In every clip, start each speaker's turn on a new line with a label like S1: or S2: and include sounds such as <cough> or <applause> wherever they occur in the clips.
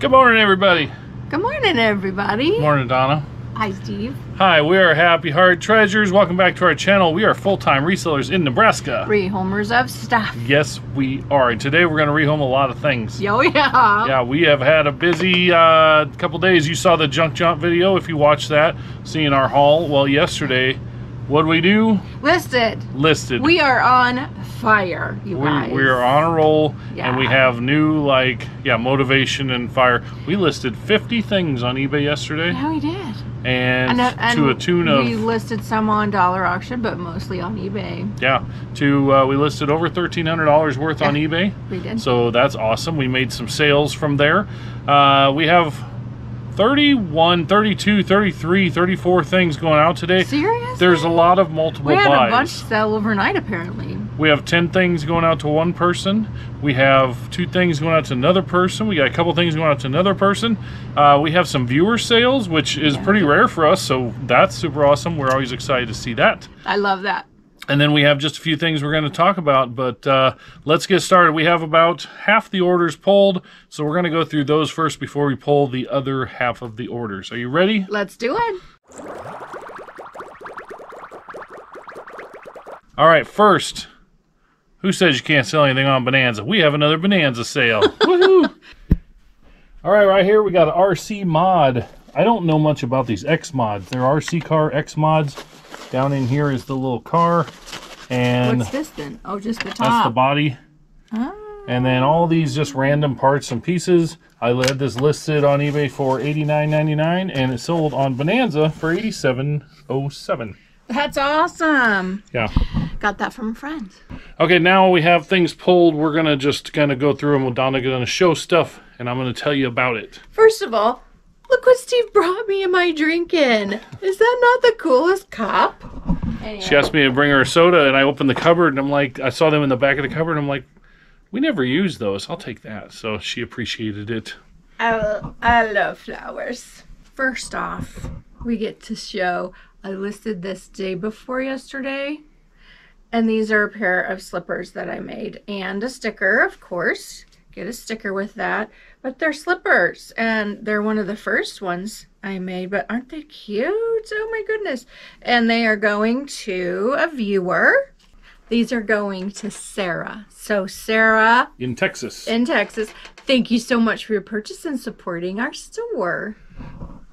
S1: Good morning, everybody.
S2: Good morning, everybody.
S1: Morning, Donna.
S2: Hi, Steve.
S1: Hi, we are Happy Heart Treasures. Welcome back to our channel. We are full-time resellers in Nebraska.
S2: Rehomers of stuff.
S1: Yes, we are. And today we're going to rehome a lot of things.
S2: Yo, yeah.
S1: Yeah, we have had a busy uh, couple days. You saw the Junk jaunt video if you watched that, seeing our haul. Well, yesterday, what did we do?
S2: Listed.
S1: Listed.
S2: We are on fire, you
S1: we,
S2: guys.
S1: we are on a roll and we have new like yeah motivation and fire we listed 50 things on ebay yesterday
S2: Yeah, we did.
S1: and,
S2: uh, and
S1: to a tune of we
S2: listed some on dollar auction, but mostly on eBay.
S1: yeah to uh, we listed over $1300 worth on ebay
S2: We did.
S1: so that's awesome we made some sales from there uh, we have 31 32 33 34 things going out today
S2: Seriously?
S1: there's a lot of multiple
S2: we had
S1: buys
S2: a bunch sell overnight, apparently.
S1: We have 10 things going out to one person. We have two things going out to another person. We got a couple things going out to another person. Uh, we have some viewer sales, which is pretty rare for us, so that's super awesome. We're always excited to see that.
S2: I love that.
S1: And then we have just a few things we're going to talk about, but uh, let's get started. We have about half the orders pulled, so we're going to go through those first before we pull the other half of the orders. Are you ready?
S2: Let's do it.
S1: All right, first, who says you can't sell anything on Bonanza? We have another Bonanza sale. <laughs> Woohoo! All right, right here we got an RC mod. I don't know much about these X mods. They're RC car X mods. Down in here is the little car, and
S2: What's this then? Oh, just the
S1: that's
S2: top.
S1: the body.
S2: Ah.
S1: And then all these just random parts and pieces. I had this listed on eBay for $89.99 and it sold on Bonanza for $87.07.
S2: That's awesome.
S1: Yeah.
S2: Got that from a friend.
S1: Okay, now we have things pulled. We're gonna just kind of go through them. Donna gonna show stuff, and I'm gonna tell you about it.
S2: First of all, look what Steve brought me. Am I drinking? Is that not the coolest cup?
S1: She asked me to bring her a soda, and I opened the cupboard, and I'm like, I saw them in the back of the cupboard. and I'm like, we never use those. I'll take that. So she appreciated it.
S2: I, I love flowers. First off, we get to show. I listed this day before yesterday. And these are a pair of slippers that I made. And a sticker, of course. Get a sticker with that. But they're slippers. And they're one of the first ones I made. But aren't they cute? Oh my goodness. And they are going to a viewer. These are going to Sarah. So, Sarah,
S1: In Texas.
S2: in Texas. Thank you so much for your purchase and supporting our store.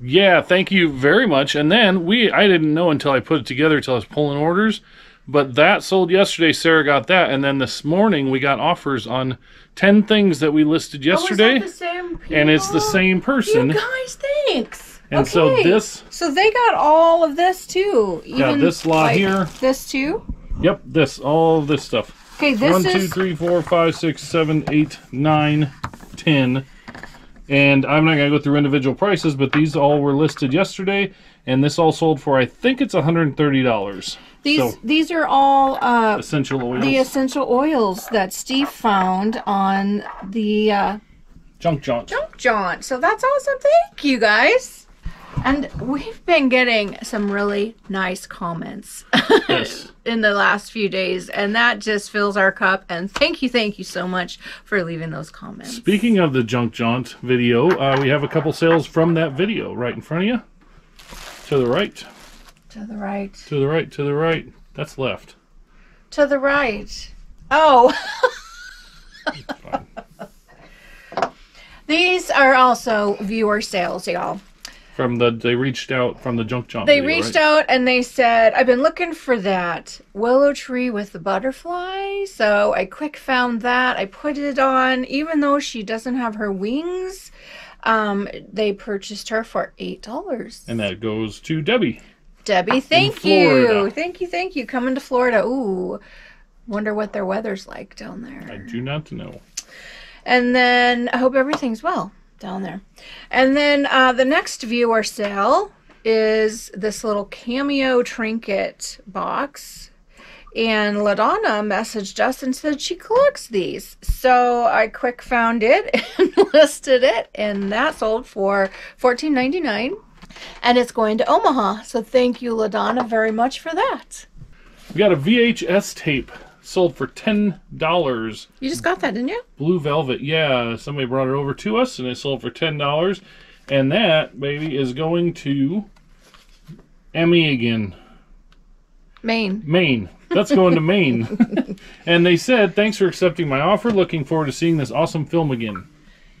S1: yeah, thank you very much. And then we, I didn't know until I put it together, until I was pulling orders. But that sold yesterday. Sarah got that, and then this morning we got offers on ten things that we listed
S2: oh, yesterday, Oh, the same
S1: and it's the same person.
S2: You guys, thanks.
S1: And so
S2: Okay.
S1: this-
S2: So they got all of this too. Even
S1: Yeah, this lot
S2: like,
S1: here.
S2: This too.
S1: Yep, this all this stuff.
S2: Okay, this
S1: One,
S2: is
S1: three, four, five, six, seven, eight, nine, ten. And I'm not gonna go through individual prices, but these all were listed yesterday, and this all sold for I think it's $130.
S2: these.
S1: so-
S2: these are all uh,
S1: Essential oils.
S2: the essential oils that Steve found on the uh,
S1: Junk jaunt.
S2: junk jaunt. So that's awesome. Thank you guys. And we've been getting some really nice comments <laughs>
S1: Yes.
S2: in the last few days, and that just fills our cup. And thank you, thank you so much for leaving those comments.
S1: Speaking of the junk jaunt video, uh, we have a couple sales from that video right in front of you. To the right,
S2: To the right.
S1: to the right, to the right. That's left.
S2: To the right. Oh. <laughs> These are also viewer sales, y'all.
S1: From the they reached out from the junk jaunt.
S2: They
S1: video,
S2: reached
S1: right?
S2: out and they said, I've been looking for that willow tree with the butterfly. So I quick found that. I put it on, even though she doesn't have her wings. Um, they purchased her for eight dollars.
S1: And that goes to Debbie.
S2: Debbie, thank you. Thank you, thank you. Coming to Florida. Ooh. Wonder what their weather's like down there.
S1: I do not know.
S2: And then I hope everything's well down there. And then uh, the next viewer sale is this little cameo trinket box. And LaDonna messaged us and said she collects these. So I quick found it <laughs> and listed it, and that sold for $14.99. And it's going to Omaha. So thank you, LaDonna, very much for that.
S1: We got a VHS tape sold for ten dollars.
S2: You just got that, didn't you?
S1: Blue velvet, yeah. Somebody brought it over to us, and it sold for ten dollars. And that baby is going to Emmy again,
S2: Maine.
S1: Maine. That's going to Maine. <laughs> and they said, "Thanks for accepting my offer. Looking forward to seeing this awesome film again."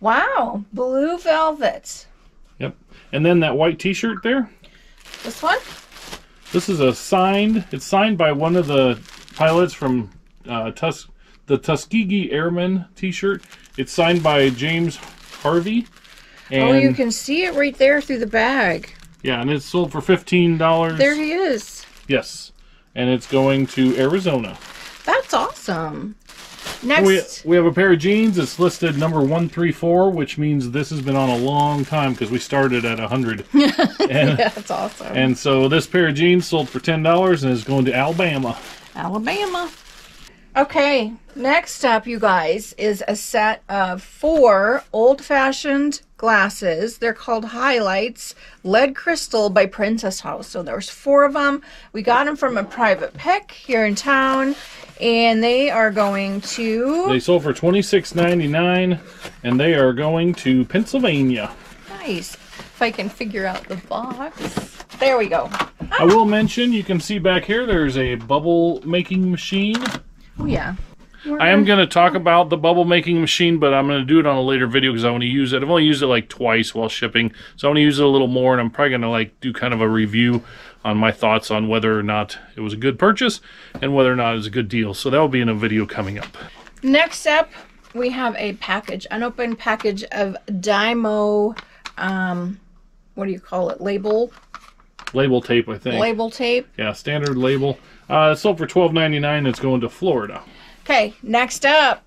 S2: Wow. Blue velvet.
S1: Yep. And then that white T-shirt there.
S2: This one?
S1: This is a signed. It's signed by one of the pilots from uh, Tus- the Tuskegee Airmen T-shirt. It's signed by James Harvey. And,
S2: oh, you can see it right there through the bag.
S1: Yeah, and it's sold for fifteen dollars.
S2: There he is.
S1: Yes, and it's going to Arizona.
S2: That's awesome. Next.
S1: We we have a pair of jeans. It's listed number one three four, which means this has been on a long time because we started at hundred. <laughs> and,
S2: yeah, that's awesome.
S1: and so this pair of jeans sold for ten dollars and is going to Alabama.
S2: Alabama. Okay, next up, you guys, is a set of four old fashioned glasses. They're called Highlights Lead Crystal by Princess House. So there's four of them. We got them from a private pick here in town, and they are going to.
S1: They sold for twenty six ninety nine, and they are going to Pennsylvania.
S2: Nice. If I can figure out the box. There we go.
S1: I will mention you can see back here there's a bubble making machine.
S2: Oh, yeah.
S1: I am going to talk about the bubble making machine, but I'm going to do it on a later video because I want to use it. I've only used it like twice while shipping, so I want to use it a little more, and I'm probably going to like do kind of a review on my thoughts on whether or not it was a good purchase and whether or not it was a good deal. So that will be in a video coming up.
S2: Next up, we have a package, unopened package of Dymo, um, what do you call it? Label,
S1: Label tape, I think.
S2: label tape.
S1: Yeah, standard label. Uh, sold for $12.99. It's going to Florida.
S2: Okay, next up,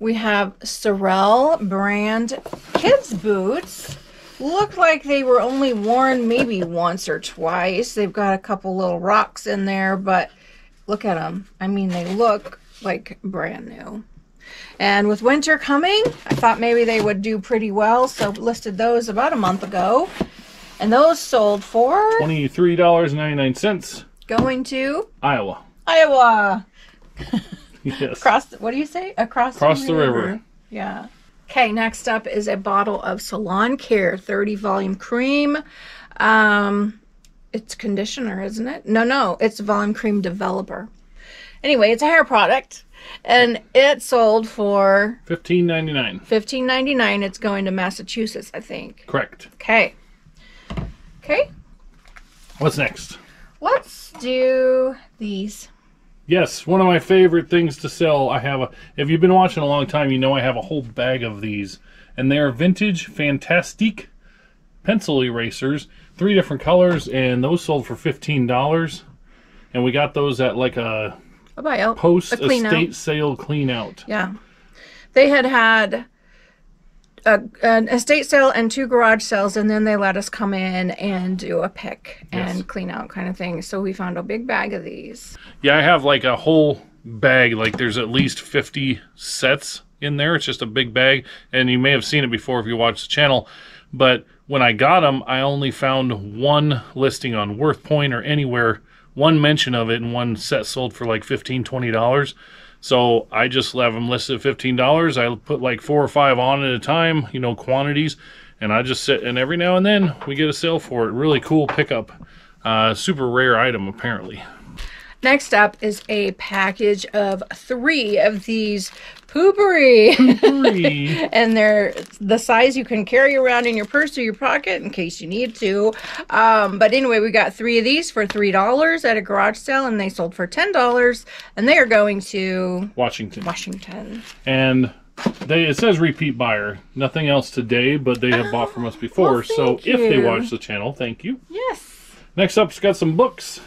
S2: we have Sorel brand kids boots. Look like they were only worn maybe once or twice. They've got a couple little rocks in there, but look at them. I mean, they look like brand new. And with winter coming, I thought maybe they would do pretty well, so listed those about a month ago. And those sold for
S1: $23.99.
S2: going to
S1: Iowa.
S2: Iowa. <laughs> <laughs>
S1: Yes.
S2: Across, the, what do you say? Across,
S1: Across the river.
S2: Yeah. Okay, next up is a bottle of Salon Care 30 volume cream. Um, it's conditioner, isn't it? No, no, it's volume cream developer. Anyway, it's a hair product, and it sold for
S1: $15.99.
S2: $15.99. It's going to Massachusetts, I think.
S1: Correct.
S2: Okay. Okay,
S1: What's next?
S2: let's do these.
S1: Yes, one of my favorite things to sell. I have a. If you've been watching a long time, you know I have a whole bag of these, and they are vintage Fantastique pencil erasers, three different colors, and those sold for fifteen dollars. And we got those at like a
S2: bye. Oh,
S1: post
S2: a out.
S1: estate sale clean out.
S2: Yeah. They had had a, an estate sale and two garage sales, and then they let us come in and do a pick and clean out kind of thing. So we found a big bag of these.
S1: Yeah, I have like a whole bag. Like there's at least fifty sets in there. It's just a big bag, and you may have seen it before if you watch the channel. But when I got them, I only found one listing on WorthPoint or anywhere, one mention of it, and one set sold for like $15, $20. So I just have them listed at fifteen dollars. I put like four or five on at a time, you know, quantities, and I just sit. And every now and then we get a sale for it. Really cool pickup. Uh, super rare item apparently.
S2: Next up is a package of three of these
S1: Poo-Pourri. <laughs>
S2: And they're the size you can carry around in your purse or your pocket in case you need to. Um, but anyway, we got three of these for three dollars at a garage sale, and they sold for ten dollars, and they are going to
S1: Washington.
S2: Washington.
S1: and they it says repeat buyer nothing else today but they have bought from us before
S2: well,
S1: so
S2: thank
S1: if they watch the channel thank you
S2: Yes.
S1: next up's got some books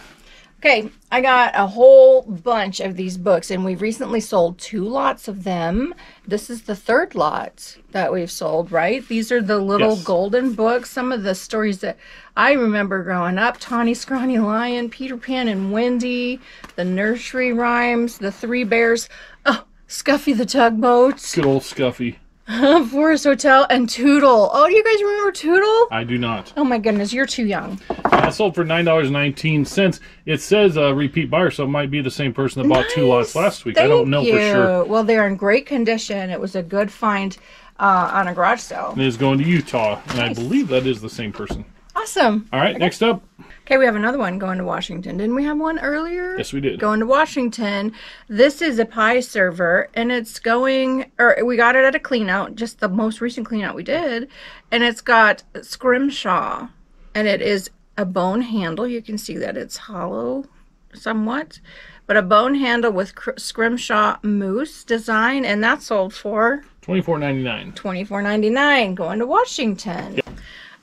S2: Okay, I got a whole bunch of these books, and we've recently sold two lots of them. This is the third lot that we've sold, right? These are the little
S1: Yes.
S2: golden books. Some of the stories that I remember growing up Tawny Scrawny Lion, Peter Pan and Wendy, the nursery rhymes, the three bears. Oh, Scuffy the tugboat.
S1: good old scuffy <laughs>
S2: Forest Hotel and Tootle. Oh, do you guys remember Tootle?
S1: I do not.
S2: Oh my goodness, you're too young.
S1: I sold for nine dollars nineteen cents. It says a repeat buyer, so it might be the same person that bought two lots last week. I don't know
S2: you.
S1: for sure.
S2: Well, they're in great condition. It was a good find uh, on a garage sale.
S1: And it's going to Utah, and I believe that is the same person.
S2: Awesome.
S1: All right, next up.
S2: Okay, we have another one going to Washington. Didn't we have one earlier?
S1: Yes, we did.
S2: Going to Washington. This is a pie server, and it's going, or we got it at a clean out, just the most recent clean out we did. And it's got scrimshaw, and it is a bone handle. You can see that it's hollow somewhat, but a bone handle with cr- scrimshaw moose design, and that sold for
S1: Twenty four ninety nine.
S2: twenty four ninety nine. Going to Washington.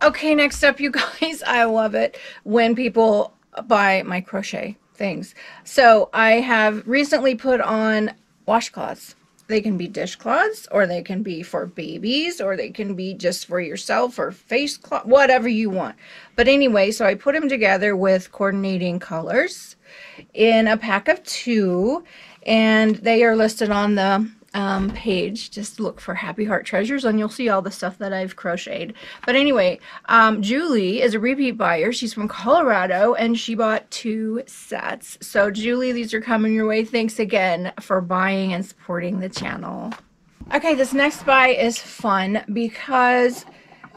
S2: Okay, next up, you <laughs> guys. I love it when people buy my crochet things. So I have recently put on washcloths. They can be dishcloths, or they can be for babies, or they can be just for yourself, or face cloth, whatever you want. But anyway, so I put them together with coordinating colors in a pack of two, and they are listed on the um, page. Just look for Happy Heart Treasures, and you'll see all the stuff that I've crocheted. But anyway, um, Julie is a repeat buyer. She's from Colorado, and she bought two sets. So, Julie, these are coming your way. Thanks again for buying and supporting the channel. Okay, this next buy is fun because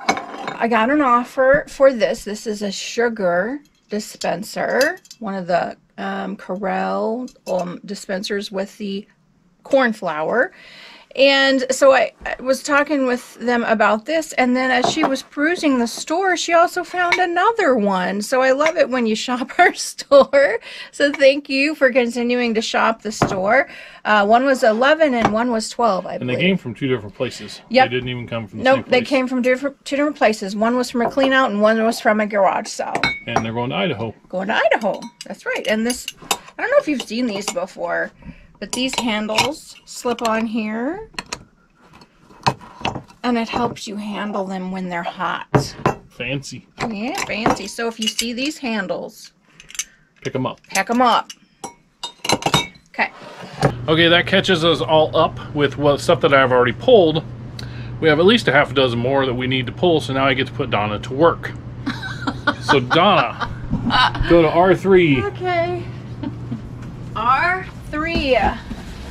S2: I got an offer for this. This is a sugar dispenser, one of the um, Corelle um, dispensers with the Cornflower. And so I, was talking with them about this, and then as she was perusing the store, she also found another one. So I love it when you <laughs> shop our store. So thank you for continuing to shop the store. Uh, one was 11 and one was 12, I
S1: And
S2: believe.
S1: And they came from two different places.
S2: Yep.
S1: They didn't even come from the
S2: Nope, they came from different, two different places. One was from a clean out, and one was from a garage sale.
S1: And they're going to Idaho.
S2: Going to Idaho. That's right. And this, I don't know if you've seen these before, but these handles slip on here, and it helps you handle them when they're hot.
S1: Fancy.
S2: Yeah, fancy. So if you see these handles,
S1: Pick them up.
S2: pack them up. Okay.
S1: Okay, that catches us all up with what stuff that I've already pulled. We have at least a half a dozen more that we need to pull, so now I get to put Donna to work. so <laughs> Donna, go to R3.
S2: Okay. R3.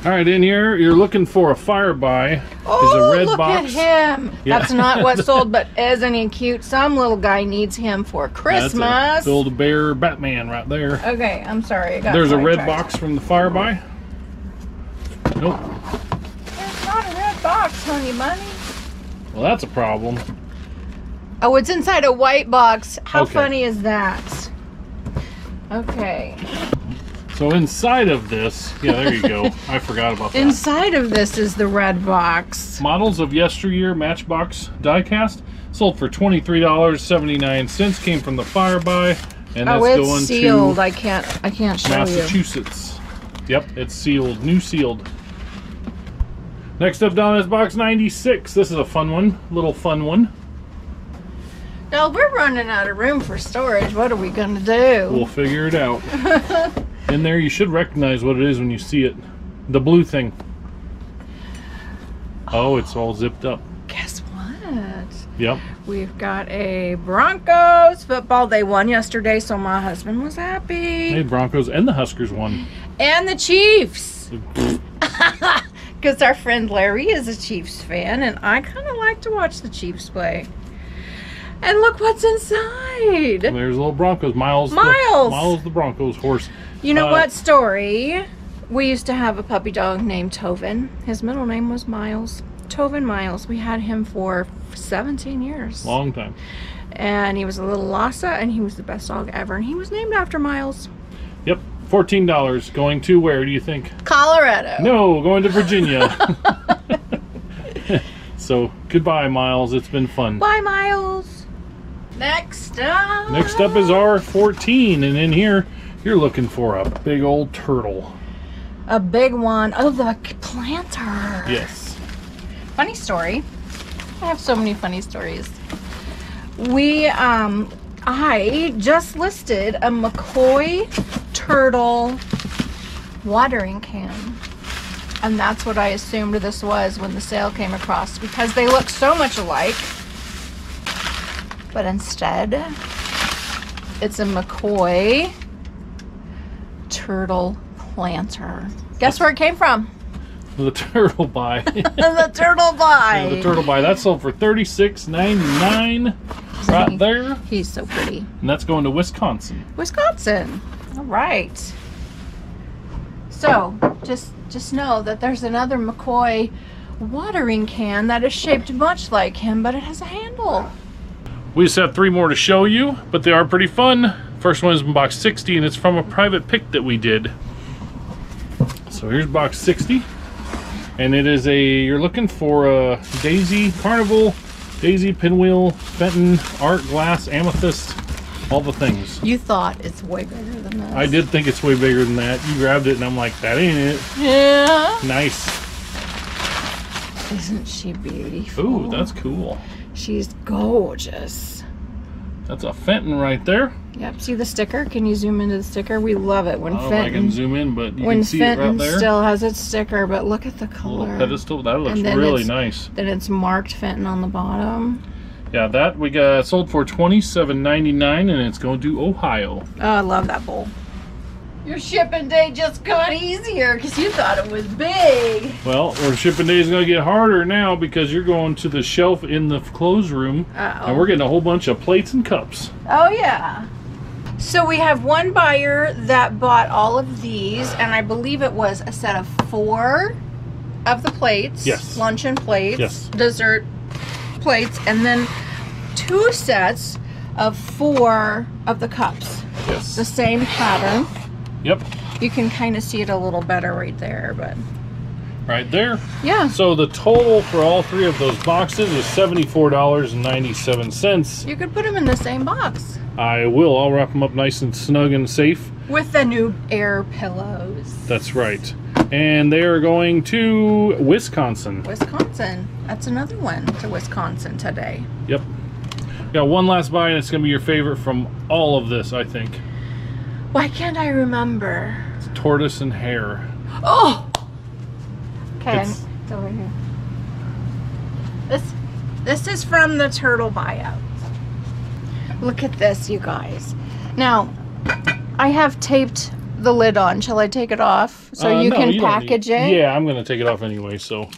S1: All right, in here you're looking for a fire buy.
S2: Oh,
S1: There's a red
S2: look
S1: box.
S2: at him.
S1: Yeah.
S2: That's not what <laughs> sold, but isn't he cute? Some little guy needs him for
S1: That's
S2: Christmas.
S1: a Build-A-Bear Batman right there.
S2: Okay, I'm sorry. I got
S1: There's a red box from the fire buy. Nope.
S2: There's not a red box, honey bunny.
S1: Well, that's a problem.
S2: Oh, it's inside a white box. How
S1: Okay.
S2: funny is that? Okay.
S1: So inside of this, yeah, there you go. I <laughs> forgot about that.
S2: Inside of this is the red box.
S1: Models of yesteryear Matchbox diecast sold for twenty-three dollars seventy-nine cents. Came from the fire buy, and oh, that's
S2: oh, it's
S1: going
S2: sealed.
S1: to
S2: I can't. I can't show you.
S1: Massachusetts. Yep, it's sealed, new sealed. Next up, down Donna's box ninety-six. This is a fun one, little fun one.
S2: No, we're running out of room for storage. What are we gonna do?
S1: We'll figure it out. <laughs> In there, you should recognize what it is when you see it. The blue thing. Oh, it's all zipped up.
S2: Guess what?
S1: Yep.
S2: We've got a Broncos football. They won yesterday, so my husband was happy.
S1: Hey, Broncos and the Huskers won.
S2: And the Chiefs. <laughs> Because our friend Larry is a Chiefs fan, and I kind of like to watch the Chiefs play. And look what's inside.
S1: There's little Broncos. Miles.
S2: Miles!
S1: The, Miles the Broncos horse.
S2: You know
S1: Uh,
S2: what story? We used to have a puppy dog named Tovin. His middle name was Miles. Tovin Miles. We had him for 17 years.
S1: Long time.
S2: And he was a little Lhasa, and he was the best dog ever. And he was named after Miles.
S1: Yep. Fourteen dollars. Going to where do you think?
S2: Colorado.
S1: No, going to Virginia. <laughs> so goodbye, Miles. It's been fun.
S2: Bye, Miles. Next up.
S1: Next up is R14, and in here you're looking for a big old turtle.
S2: a big one. Oh, the planter.
S1: Yes.
S2: Funny story. I have so many funny stories. We, um, I just listed a McCoy turtle watering can. And that's what I assumed this was when the sale came across because they look so much alike. But instead, it's a McCoy turtle planter. Guess where it came from?
S1: The turtle buy. <laughs>
S2: the turtle buy.
S1: the turtle buy. That sold for thirty six ninety nine, right there,
S2: He's so pretty.
S1: and that's going to Wisconsin.
S2: Wisconsin. All right. So just just know that there's another McCoy watering can that is shaped much like him, but it has a handle.
S1: We just have three more to show you, but they are pretty fun. First one is in box 60, and it's from a private pick that we did. So here's box 60, and it is a you're looking for a Daisy Carnival, Daisy Pinwheel, Fenton, Art Glass, Amethyst, all the things.
S2: You thought it's way bigger than that.
S1: I did think it's way bigger than that. You grabbed it, and I'm like, that ain't it.
S2: Yeah.
S1: Nice.
S2: Isn't she beautiful?
S1: Ooh, that's cool.
S2: She's gorgeous.
S1: That's a Fenton right there.
S2: Yep. See the sticker? Can you zoom into the sticker? We love it when
S1: I if I can
S2: Fenton
S1: zoom in, but you
S2: when
S1: can see
S2: Fenton
S1: it right there.
S2: still has its sticker, but look at the
S1: little
S2: color.
S1: pedestal. That looks really nice.
S2: Then it's marked Fenton on the bottom.
S1: Yeah, that we got sold for twenty seven ninety nine, and it's going to Ohio.
S2: Oh, I love that bowl. Your shipping day just got easier because you thought it was big.
S1: Well, our shipping day is going to get harder now because you're going to the shelf in the clothes room,
S2: Uh-oh.
S1: and we're getting a whole bunch of plates and cups.
S2: Oh, yeah. So we have one buyer that bought all of these, and I believe it was a set of four of the plates.
S1: Yes.
S2: Luncheon plates.
S1: Yes.
S2: Dessert plates, and then two sets of four of the cups.
S1: Yes.
S2: The same pattern.
S1: Yep.
S2: You can kind of see it a little better right there, but
S1: Right there.
S2: yeah.
S1: So the total for all three of those boxes is seventy four dollars and ninety seven cents.
S2: You could put them in the same box
S1: I will. I'll wrap them up nice and snug and safe.
S2: with the new air pillows.
S1: That's right. And they are going to Wisconsin.
S2: Wisconsin. That's another one to Wisconsin today.
S1: Yep. Got one last buy, and it's going to be your favorite from all of this, I think.
S2: Why can't I remember?
S1: It's tortoise and hare.
S2: Oh. Okay,
S1: It's-
S2: it's over here. This this is from the turtle buyout. Look at this, you guys. Now, I have taped the lid on. Shall I take it off so
S1: Uh,
S2: you
S1: no,
S2: can
S1: don't
S2: package
S1: need-
S2: it?
S1: Yeah, I'm going to take it off anyway, so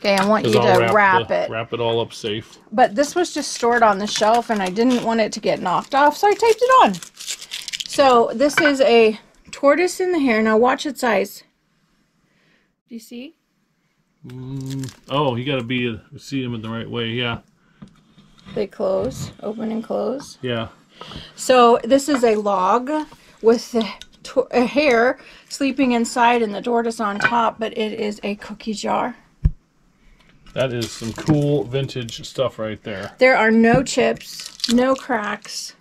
S2: Okay, I want you to
S1: I'll
S2: wrap,
S1: the-
S2: it.
S1: wrap it all up safe.
S2: But this was just stored on the shelf and I didn't want it to get knocked off, so I taped it on. So this is a tortoise in the hare. Now watch its eyes. Do you see?
S1: Mm, oh, you got to be see them in the right way. Yeah,
S2: They close, open and close.
S1: yeah.
S2: So this is a log with the a hare sleeping inside and the tortoise on top, but it is a cookie jar.
S1: That is some cool vintage stuff right there.
S2: There are no chips, no cracks.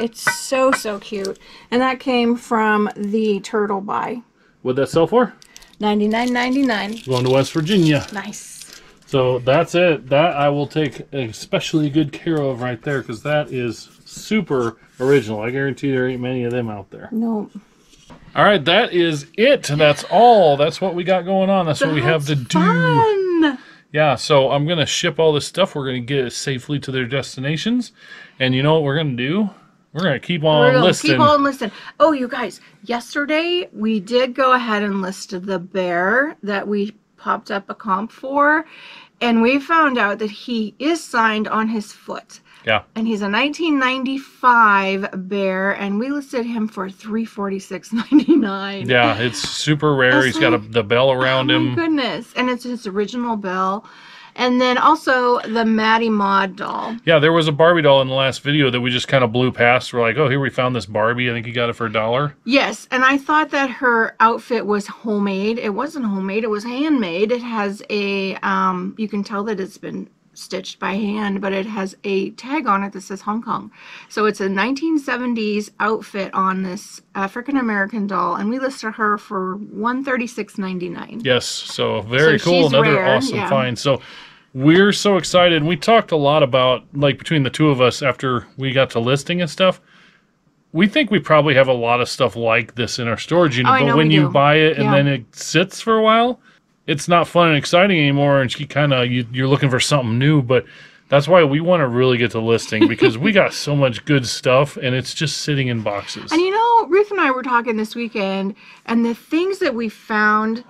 S2: It's so so cute, and that came from the turtle buy.
S1: What'd that sell for?
S2: Ninety nine ninety nine.
S1: Going to West Virginia.
S2: Nice.
S1: So that's it. That I will take especially good care of right there because that is super original. I guarantee there ain't many of them out there.
S2: No.
S1: All right, that is it. That's all. That's what we got going on. That's what we have to do.
S2: Fun.
S1: Yeah, so I'm going to ship all this stuff. We're going to get it safely to their destinations. And you know what we're going to do? We're going to keep on
S2: gonna
S1: listing.
S2: Keep on listing. Oh, you guys! Yesterday we did go ahead and listed the bear that we popped up a comp for, and we found out that he is signed on his foot.
S1: Yeah.
S2: And he's a 1995 bear, and we listed him for 346.99.
S1: Yeah, it's super rare.
S2: It's
S1: He's got a, the bell oh around
S2: Oh my
S1: him.
S2: goodness! And it's his original bell, and then also the Maddie Mod doll.
S1: Yeah, there was a Barbie doll in the last video that we just kind of blew past. We're like, oh, here we found this Barbie. I think you got it for a dollar.
S2: Yes, and I thought that her outfit was homemade. It wasn't homemade, it was handmade. It has a um you can tell that it's been stitched by hand, but it has a tag on it that says Hong Kong. So it's a 1970s outfit on this African American doll and we listed her for 136.99.
S1: Yes, so very
S2: So
S1: cool. Another
S2: rare,
S1: awesome
S2: yeah.
S1: find. So we're so excited. We talked a lot about like between the two of us after we got to listing and stuff. We think we probably have a lot of stuff like this in our storage unit,
S2: Oh,
S1: but when you buy it and
S2: Yeah.
S1: then it sits for a while, it's not fun and exciting anymore, and she kind of you, you're looking for something new. But that's why we want to really get to listing <laughs> because we got so much good stuff, and it's just sitting in boxes.
S2: And you know, Ruth and I were talking this weekend, and the things that we found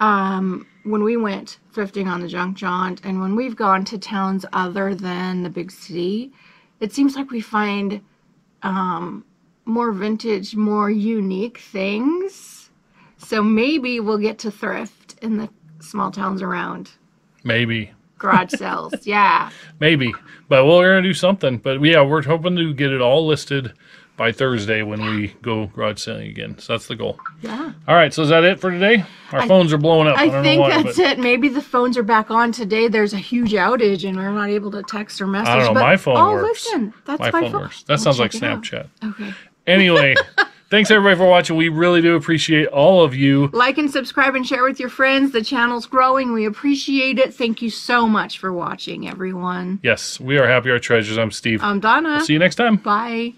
S2: um, when we went thrifting on the junk jaunt, and when we've gone to towns other than the big city, it seems like we find um, more vintage, more unique things. So maybe we'll get to thrift in the small towns around
S1: Maybe.
S2: garage sales. <laughs> Yeah.
S1: Maybe, but we're gonna do something. But yeah, we're hoping to get it all listed by Thursday when we go garage selling again. So that's the goal.
S2: Yeah.
S1: All right, so is that it for today? Our phones are blowing up. I,
S2: I think
S1: why,
S2: that's
S1: but
S2: it. Maybe the phones are back on today. There's a huge outage and we're not able to text or message.
S1: I don't know.
S2: but-
S1: My phone
S2: oh,
S1: works.
S2: listen. That's
S1: my, phone works. That
S2: I'll
S1: sounds like. Snapchat.
S2: Okay.
S1: Anyway, <laughs> thanks everybody for watching. We really do appreciate all of you.
S2: Like and subscribe and share with your friends. The channel's growing. We appreciate it. Thank you so much for watching, everyone.
S1: Yes, we are Happy Heart Treasures. I'm Steve.
S2: I'm Donna.
S1: See you next time.
S2: Bye.